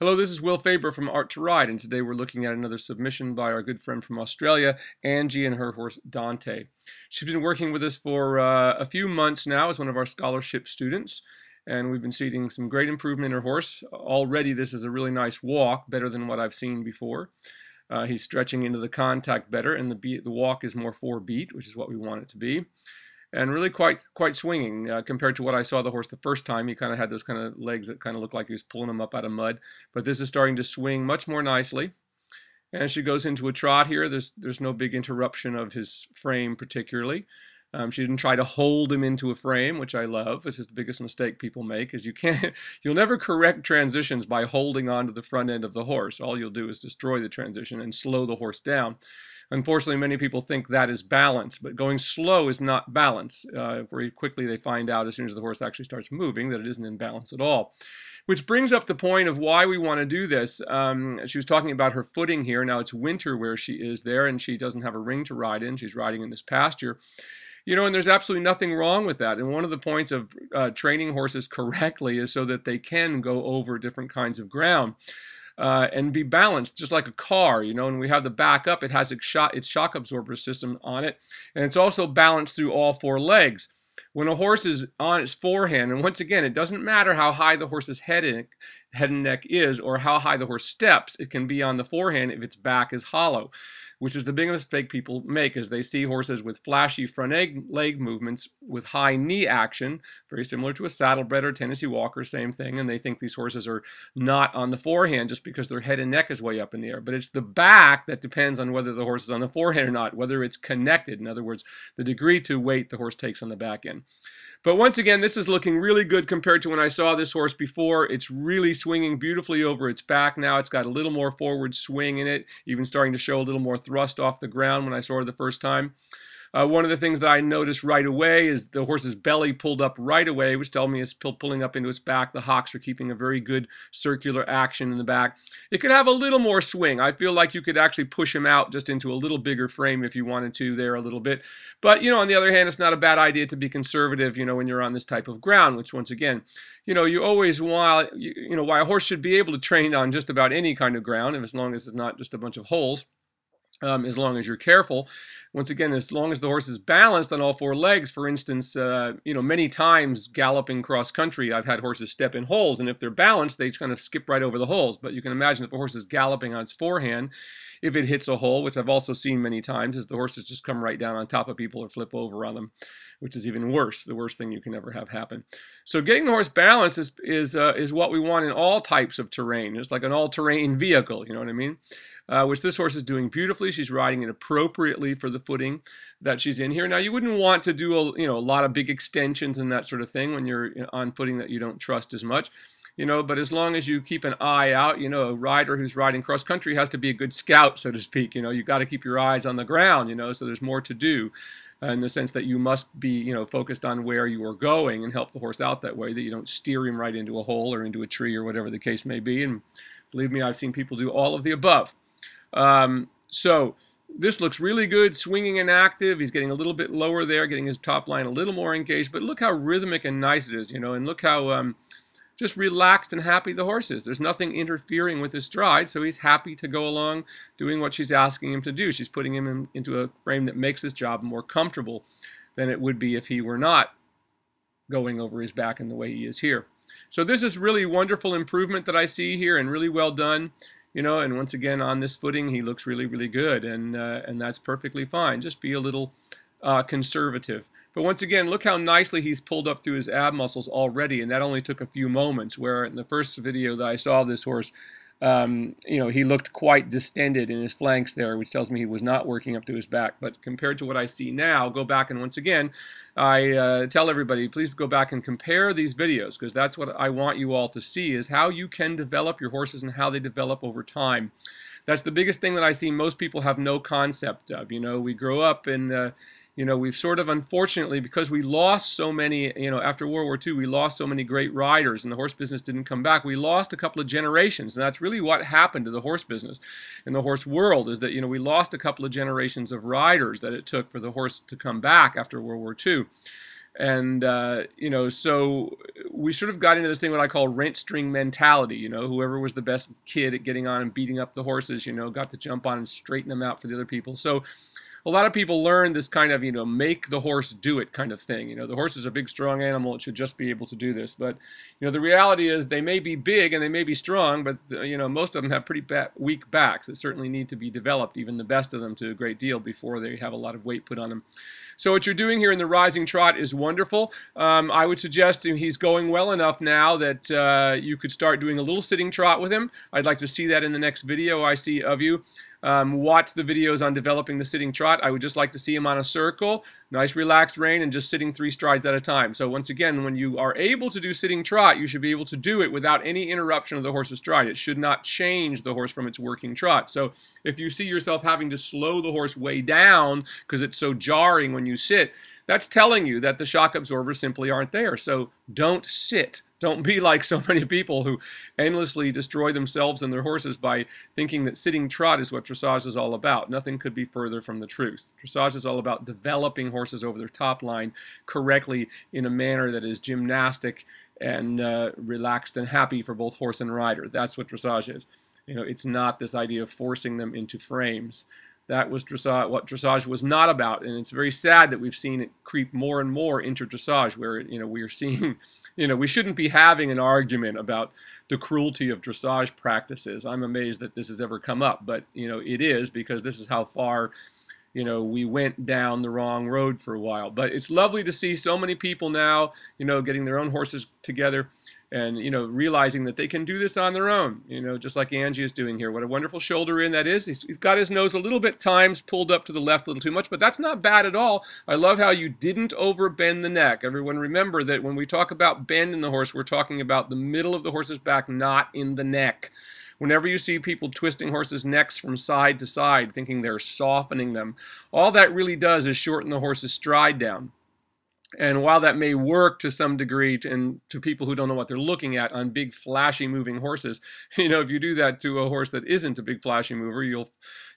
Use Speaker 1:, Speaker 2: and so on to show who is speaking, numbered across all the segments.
Speaker 1: Hello, this is Will Faerber from Art to Ride, and today we're looking at another submission by our good friend from Australia, Angie and her horse Dante. She's been working with us for uh, a few months now as one of our scholarship students, and we've been seeing some great improvement in her horse. Already, this is a really nice walk, better than what I've seen before. Uh, he's stretching into the contact better, and the, beat, the walk is more four beat, which is what we want it to be and really quite quite swinging uh, compared to what I saw the horse the first time. He kind of had those kind of legs that kind of looked like he was pulling them up out of mud. But this is starting to swing much more nicely. And she goes into a trot here. There's there's no big interruption of his frame particularly. Um, she didn't try to hold him into a frame, which I love. This is the biggest mistake people make, is you can't, you'll never correct transitions by holding on to the front end of the horse. All you'll do is destroy the transition and slow the horse down. Unfortunately, many people think that is balance, but going slow is not balance. Uh, very quickly they find out as soon as the horse actually starts moving that it isn't in balance at all. Which brings up the point of why we want to do this. Um, she was talking about her footing here. Now it's winter where she is there, and she doesn't have a ring to ride in. She's riding in this pasture. You know, and there's absolutely nothing wrong with that. And one of the points of uh, training horses correctly is so that they can go over different kinds of ground uh, and be balanced, just like a car. You know, and we have the backup, it has its shock, its shock absorber system on it, and it's also balanced through all four legs. When a horse is on its forehand, and once again, it doesn't matter how high the horse's head and, head and neck is or how high the horse steps, it can be on the forehand if its back is hollow which is the biggest mistake people make as they see horses with flashy front leg movements with high knee action, very similar to a saddlebred or Tennessee Walker, same thing, and they think these horses are not on the forehand just because their head and neck is way up in the air. But it's the back that depends on whether the horse is on the forehand or not, whether it's connected. In other words, the degree to weight the horse takes on the back end. But once again, this is looking really good compared to when I saw this horse before. It's really swinging beautifully over its back now. It's got a little more forward swing in it, even starting to show a little more thrust off the ground when I saw her the first time. Uh, one of the things that I noticed right away is the horse's belly pulled up right away, which tells me it's pulling up into its back. The hocks are keeping a very good circular action in the back. It could have a little more swing. I feel like you could actually push him out just into a little bigger frame if you wanted to there a little bit. But, you know, on the other hand, it's not a bad idea to be conservative, you know, when you're on this type of ground, which once again, you know, you always want, you know, why a horse should be able to train on just about any kind of ground, as long as it's not just a bunch of holes um, as long as you're careful. Once again, as long as the horse is balanced on all four legs, for instance, uh, you know, many times galloping cross country, I've had horses step in holes, and if they're balanced, they kind of skip right over the holes. But you can imagine if a horse is galloping on its forehand, if it hits a hole, which I've also seen many times, is the horses just come right down on top of people or flip over on them, which is even worse, the worst thing you can ever have happen. So getting the horse balanced is is uh, is what we want in all types of terrain. It's like an all-terrain vehicle, you know what I mean? Uh, which this horse is doing beautifully. She's riding it appropriately for the footing that she's in here. Now, you wouldn't want to do a, you know, a lot of big extensions and that sort of thing when you're on footing that you don't trust as much. You know, but as long as you keep an eye out, you know, a rider who's riding cross country has to be a good scout, so to speak. You know, you got to keep your eyes on the ground, you know, so there's more to do in the sense that you must be, you know, focused on where you are going and help the horse out that way, that you don't steer him right into a hole or into a tree or whatever the case may be. And believe me, I've seen people do all of the above. Um, so this looks really good, swinging and active. He's getting a little bit lower there, getting his top line a little more engaged. But look how rhythmic and nice it is, you know, and look how um, just relaxed and happy the horse is. There's nothing interfering with his stride, so he's happy to go along doing what she's asking him to do. She's putting him in, into a frame that makes his job more comfortable than it would be if he were not going over his back in the way he is here. So this is really wonderful improvement that I see here and really well done you know, and once again on this footing, he looks really, really good, and uh, and that's perfectly fine. Just be a little uh, conservative. But once again, look how nicely he's pulled up through his ab muscles already, and that only took a few moments. Where in the first video that I saw this horse, um, you know, he looked quite distended in his flanks there, which tells me he was not working up to his back. But compared to what I see now, go back and once again, I uh, tell everybody, please go back and compare these videos because that's what I want you all to see is how you can develop your horses and how they develop over time. That's the biggest thing that I see most people have no concept of. You know, we grow up and uh, you know, we've sort of unfortunately, because we lost so many, you know, after World War II, we lost so many great riders and the horse business didn't come back. We lost a couple of generations. And that's really what happened to the horse business and the horse world is that, you know, we lost a couple of generations of riders that it took for the horse to come back after World War II. And, uh, you know, so we sort of got into this thing what I call rent string mentality. You know, whoever was the best kid at getting on and beating up the horses, you know, got to jump on and straighten them out for the other people. So a lot of people learn this kind of, you know, make the horse do it kind of thing. You know, the horse is a big, strong animal. It should just be able to do this. But, you know, the reality is they may be big and they may be strong, but, uh, you know, most of them have pretty weak backs that certainly need to be developed, even the best of them to a great deal before they have a lot of weight put on them. So what you're doing here in the rising trot is wonderful. Um, I would suggest he's going well enough now that uh, you could start doing a little sitting trot with him. I'd like to see that in the next video I see of you. Um, watch the videos on developing the sitting trot. I would just like to see him on a circle, nice relaxed rein, and just sitting three strides at a time. So once again, when you are able to do sitting trot, you should be able to do it without any interruption of the horse's stride. It should not change the horse from its working trot. So if you see yourself having to slow the horse way down because it's so jarring when you sit, that's telling you that the shock absorbers simply aren't there. So don't sit. Don't be like so many people who endlessly destroy themselves and their horses by thinking that sitting trot is what dressage is all about. Nothing could be further from the truth. Dressage is all about developing horses over their top line correctly in a manner that is gymnastic and uh, relaxed and happy for both horse and rider. That's what dressage is. You know, it's not this idea of forcing them into frames that was dressage, what dressage was not about. And it's very sad that we've seen it creep more and more into dressage, where you know we are seeing, you know, we shouldn't be having an argument about the cruelty of dressage practices. I'm amazed that this has ever come up, but you know it is because this is how far you know, we went down the wrong road for a while. But it's lovely to see so many people now, you know, getting their own horses together and, you know, realizing that they can do this on their own, you know, just like Angie is doing here. What a wonderful shoulder in that is. He's got his nose a little bit times pulled up to the left a little too much, but that's not bad at all. I love how you didn't overbend the neck. Everyone remember that when we talk about bend in the horse, we're talking about the middle of the horse's back, not in the neck. Whenever you see people twisting horses' necks from side to side, thinking they're softening them, all that really does is shorten the horse's stride down. And while that may work to some degree to, and to people who don't know what they're looking at on big flashy moving horses, you know, if you do that to a horse that isn't a big flashy mover, you'll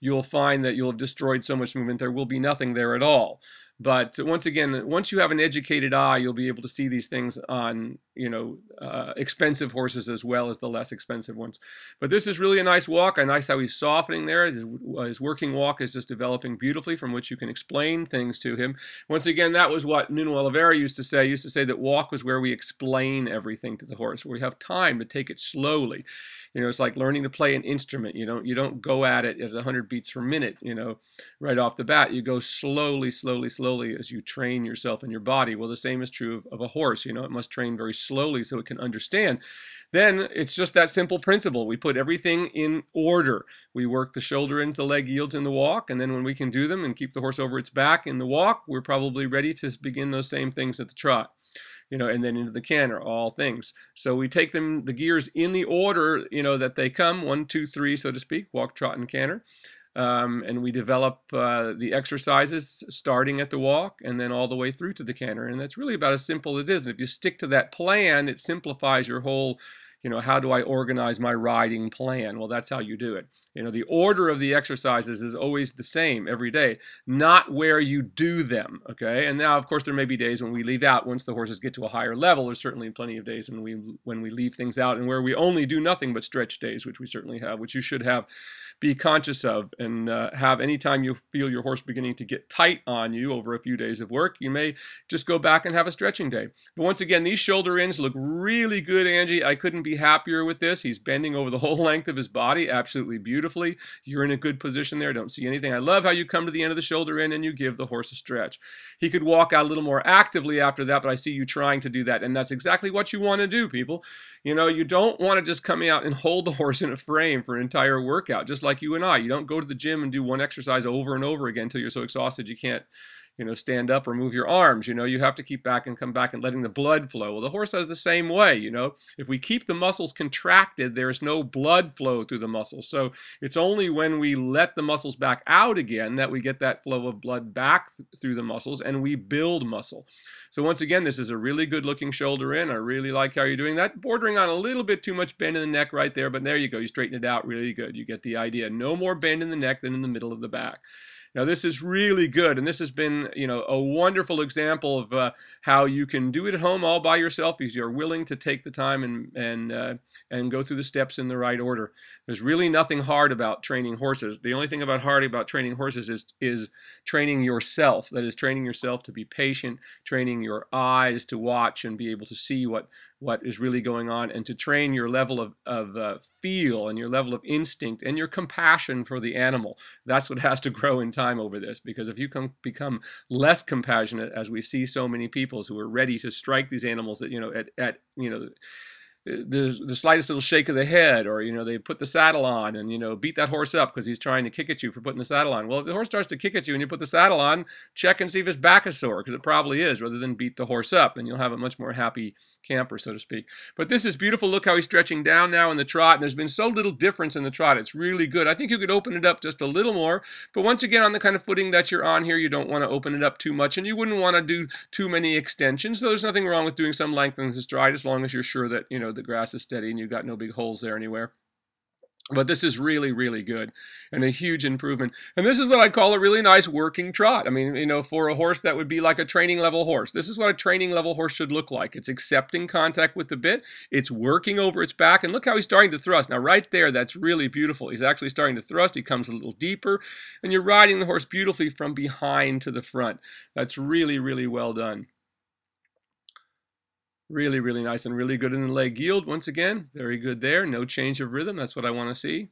Speaker 1: you'll find that you'll have destroyed so much movement there will be nothing there at all. But once again, once you have an educated eye, you'll be able to see these things on, you know, uh, expensive horses as well as the less expensive ones. But this is really a nice walk. I nice how he's softening there. His, his working walk is just developing beautifully from which you can explain things to him. Once again, that was what Nuno Oliveira used to say. He used to say that walk was where we explain everything to the horse, where we have time to take it slowly. You know, it's like learning to play an instrument. You don't you don't go at it as 100 beats per minute, you know, right off the bat. You go slowly, slowly, slowly as you train yourself and your body. Well, the same is true of, of a horse. You know, it must train very slowly so it can understand. Then it's just that simple principle. We put everything in order. We work the shoulder into the leg yields in the walk, and then when we can do them and keep the horse over its back in the walk, we're probably ready to begin those same things at the trot you know, and then into the canter, all things. So we take them, the gears in the order, you know, that they come, one, two, three, so to speak, walk, trot, and canter. Um, and we develop uh, the exercises starting at the walk and then all the way through to the canter. And that's really about as simple as it is. And if you stick to that plan, it simplifies your whole you know, how do I organize my riding plan? Well, that's how you do it. You know, the order of the exercises is always the same every day, not where you do them, okay? And now, of course, there may be days when we leave out once the horses get to a higher level. There's certainly plenty of days when we when we leave things out and where we only do nothing but stretch days, which we certainly have, which you should have be conscious of and uh, have anytime you feel your horse beginning to get tight on you over a few days of work, you may just go back and have a stretching day. But once again, these shoulder ins look really good, Angie. I couldn't be happier with this. He's bending over the whole length of his body, absolutely beautifully. You're in a good position there. Don't see anything. I love how you come to the end of the shoulder in and you give the horse a stretch. He could walk out a little more actively after that, but I see you trying to do that. And that's exactly what you want to do, people. You know, you don't want to just come out and hold the horse in a frame for an entire workout, just like you and I. You don't go to the gym and do one exercise over and over again until you're so exhausted you can't you know, stand up or move your arms. You know, you have to keep back and come back and letting the blood flow. Well, the horse has the same way. You know, if we keep the muscles contracted, there's no blood flow through the muscles. So it's only when we let the muscles back out again that we get that flow of blood back th through the muscles and we build muscle. So once again, this is a really good looking shoulder in. I really like how you're doing that. Bordering on a little bit too much bend in the neck right there, but there you go. You straighten it out really good. You get the idea. No more bend in the neck than in the middle of the back. Now this is really good, and this has been, you know, a wonderful example of uh, how you can do it at home all by yourself if you're willing to take the time and and uh, and go through the steps in the right order. There's really nothing hard about training horses. The only thing about hard about training horses is is training yourself. That is training yourself to be patient, training your eyes to watch and be able to see what what is really going on, and to train your level of of uh, feel and your level of instinct and your compassion for the animal. That's what has to grow in time over this. Because if you can become less compassionate, as we see so many people who are ready to strike these animals that you know at at you know the the slightest little shake of the head, or you know they put the saddle on and you know beat that horse up because he's trying to kick at you for putting the saddle on. Well, if the horse starts to kick at you and you put the saddle on, check and see if his back is sore because it probably is, rather than beat the horse up, and you'll have a much more happy camper, so to speak. But this is beautiful. Look how he's stretching down now in the trot, and there's been so little difference in the trot. It's really good. I think you could open it up just a little more, but once again, on the kind of footing that you're on here, you don't want to open it up too much, and you wouldn't want to do too many extensions. So there's nothing wrong with doing some lengthening the stride as long as you're sure that you know the grass is steady and you've got no big holes there anywhere. But this is really, really good and a huge improvement. And this is what I call a really nice working trot. I mean, you know, for a horse that would be like a training level horse. This is what a training level horse should look like. It's accepting contact with the bit. It's working over its back. And look how he's starting to thrust. Now, right there, that's really beautiful. He's actually starting to thrust. He comes a little deeper. And you're riding the horse beautifully from behind to the front. That's really, really well done. Really, really nice and really good in the leg yield. Once again, very good there. No change of rhythm. That's what I want to see.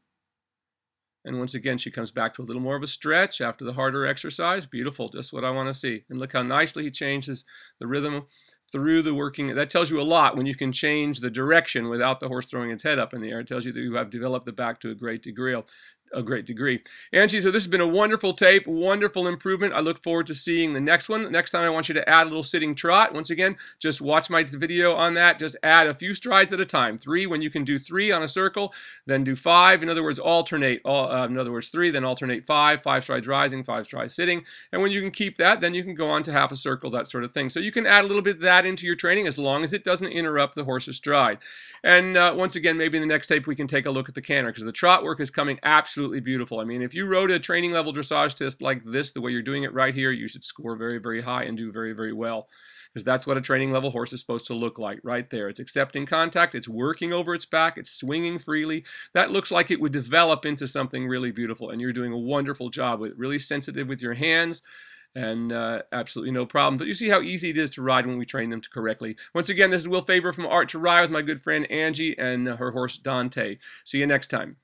Speaker 1: And once again, she comes back to a little more of a stretch after the harder exercise. Beautiful, just what I want to see. And look how nicely he changes the rhythm through the working. That tells you a lot when you can change the direction without the horse throwing its head up in the air. It tells you that you have developed the back to a great degree a great degree. Angie, so this has been a wonderful tape, wonderful improvement. I look forward to seeing the next one. Next time I want you to add a little sitting trot. Once again, just watch my video on that. Just add a few strides at a time. Three when you can do three on a circle, then do five. In other words, alternate. Uh, in other words, three, then alternate five. Five strides rising, five strides sitting. And when you can keep that, then you can go on to half a circle, that sort of thing. So you can add a little bit of that into your training as long as it doesn't interrupt the horse's stride. And uh, once again, maybe in the next tape we can take a look at the canter because the trot work is coming absolutely absolutely beautiful. I mean, if you wrote a training level dressage test like this, the way you're doing it right here, you should score very, very high and do very, very well. Because that's what a training level horse is supposed to look like right there. It's accepting contact, it's working over its back, it's swinging freely. That looks like it would develop into something really beautiful, and you're doing a wonderful job with it. Really sensitive with your hands and uh, absolutely no problem. But you see how easy it is to ride when we train them to correctly. Once again, this is Will Faerber from Art to Ride with my good friend Angie and her horse Dante. See you next time.